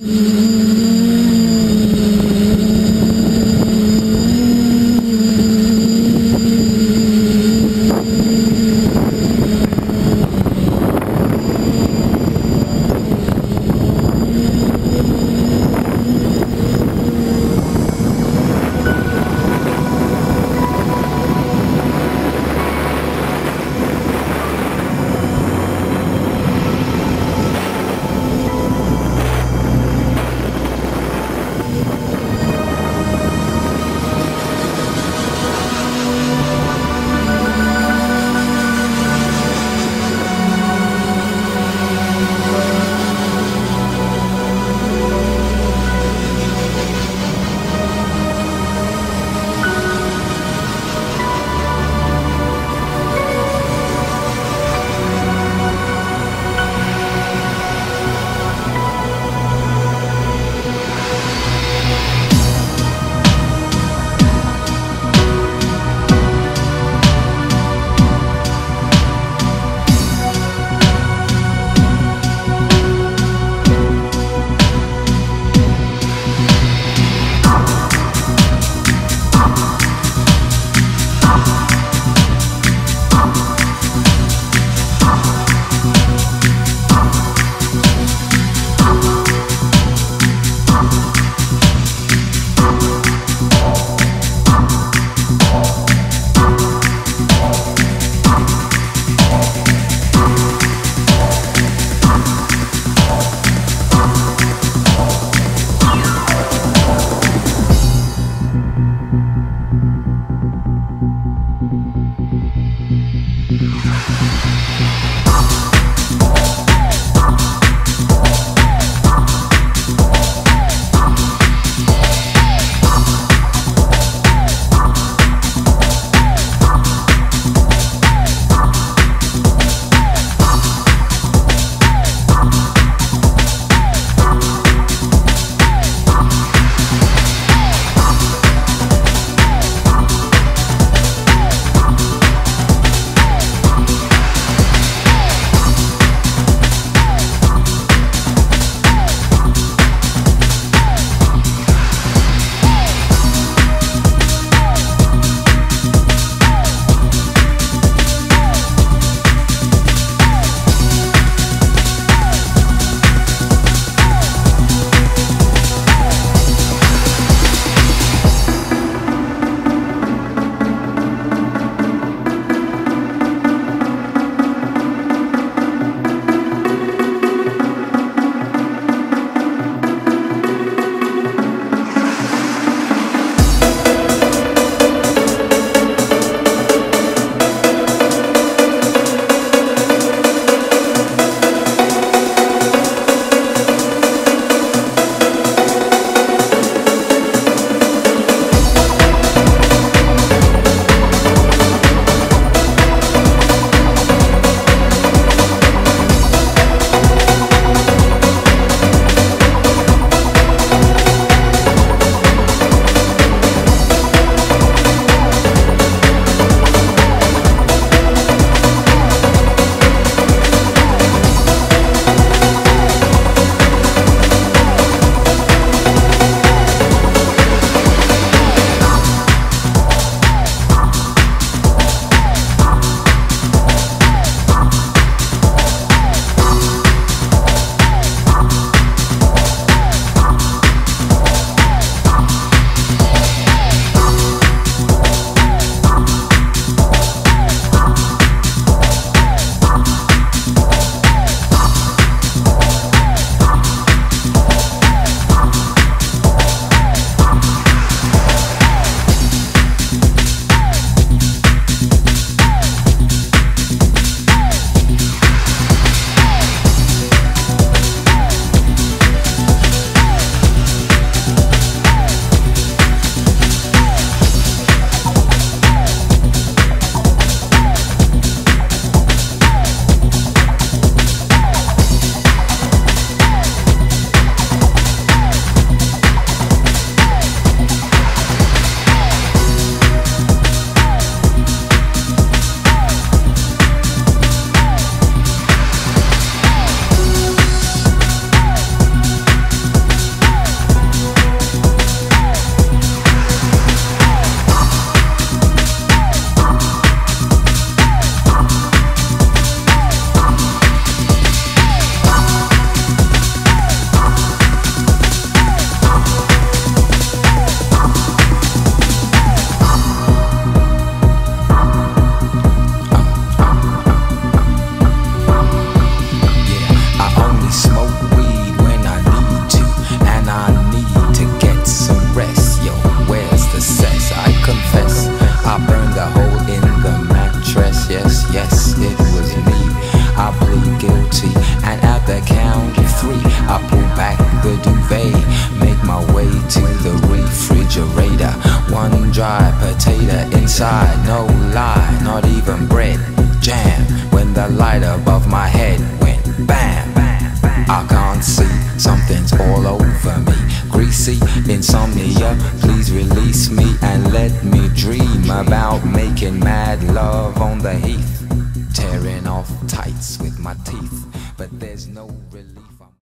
Mm-hmm. No lie, not even bread. Jam when the light above my head went bam. I can't see, something's all over me. Greasy insomnia, please release me and let me dream about making mad love on the heath. Tearing off tights with my teeth, but there's no relief.